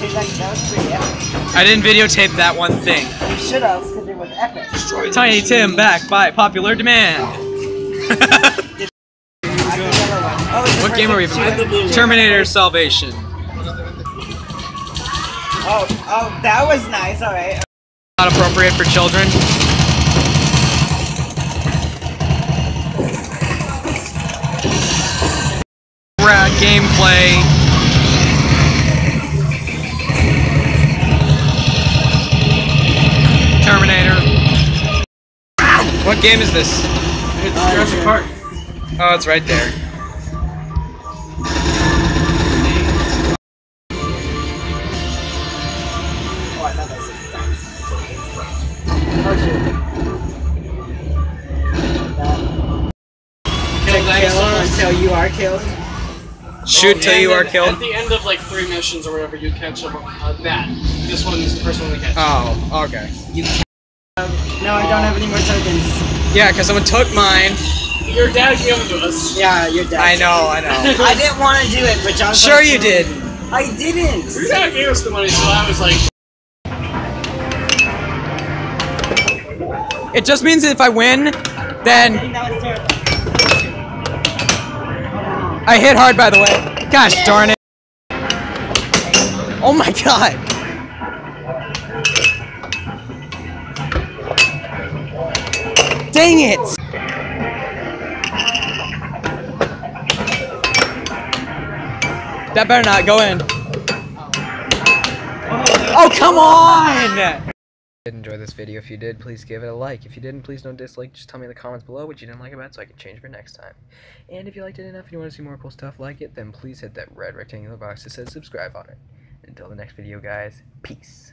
that 'cause that was pretty epic. I didn't videotape that one thing. You should have, because it was epic. Tiny Tim back by popular demand. I can get a one. Oh, what game are we person playing? Terminator Salvation. Oh, oh, that was nice. All right. Not appropriate for children. Rad gameplay. Terminator. What game is this? It's Jurassic Park. Oh, it's right there. Oh, I thought that was Oh shoot. Kill Kill dinosaurs. until you are killed. Shoot Oh, till you are killed. At the end of like three missions or whatever, you catch them. Uh, that. This one is the first one we catch. Oh, okay. You can. No, I don't have any more tokens. Yeah, because someone took mine. Your dad gave them to us. Yeah, you're dead. I know, I know. I didn't want to do it, but John. Sure you did. I didn't. Your dad gave us the money, so I was like, It just means if I win, then That was terrible. I hit hard by the way. Gosh darn it. Oh my god. Dang it! That better not go in. Oh, come on! Did enjoy this video. If you did, please give it a like. If you didn't, please don't dislike. Just tell me in the comments below what you didn't like about so I can change for next time. And if you liked it enough and you want to see more cool stuff like it, then please hit that red rectangular box that says subscribe on it. Until the next video, guys, peace.